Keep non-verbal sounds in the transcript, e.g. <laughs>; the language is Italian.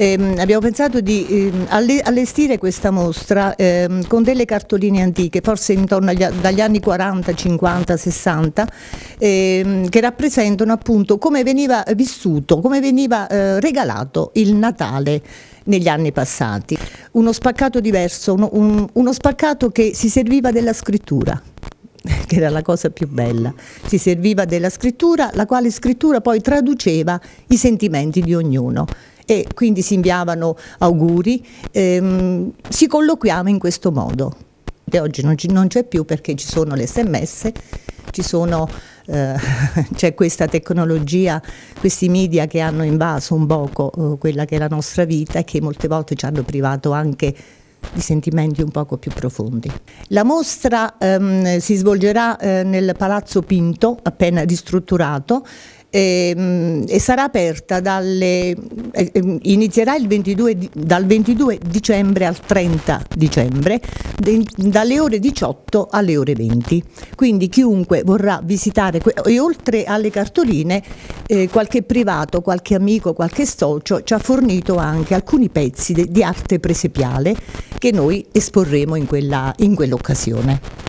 ehm, abbiamo pensato di ehm, alle, allestire questa mostra ehm, con delle cartoline antiche, forse intorno agli, dagli anni 40, 50, 60, che rappresentano appunto come veniva vissuto, come veniva eh, regalato il Natale negli anni passati. Uno spaccato diverso, uno, un, uno spaccato che si serviva della scrittura <laughs> che era la cosa più bella. Si serviva della scrittura, la quale scrittura poi traduceva i sentimenti di ognuno e quindi si inviavano auguri, ehm, si colloquiava in questo modo. E oggi non, c'è più perché ci sono le sms, sono, eh, <laughs> c'è questa tecnologia, questi media che hanno invaso un poco eh, quella che è la nostra vita e che molte volte ci hanno privato anche di sentimenti un poco più profondi. La mostra ehm, si svolgerà eh, nel Palazzo Pinto, appena ristrutturato, e, ehm, e sarà aperta dalle, eh, inizierà 22, dal 22 dicembre al 30 dicembre de, dalle ore 18 alle ore 20 quindi chiunque vorrà visitare e oltre alle cartoline eh, qualche privato, qualche amico, qualche socio ci ha fornito anche alcuni pezzi de, di arte presepiale che noi esporremo in, quella, in quell'occasione.